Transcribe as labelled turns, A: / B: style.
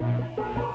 A: Música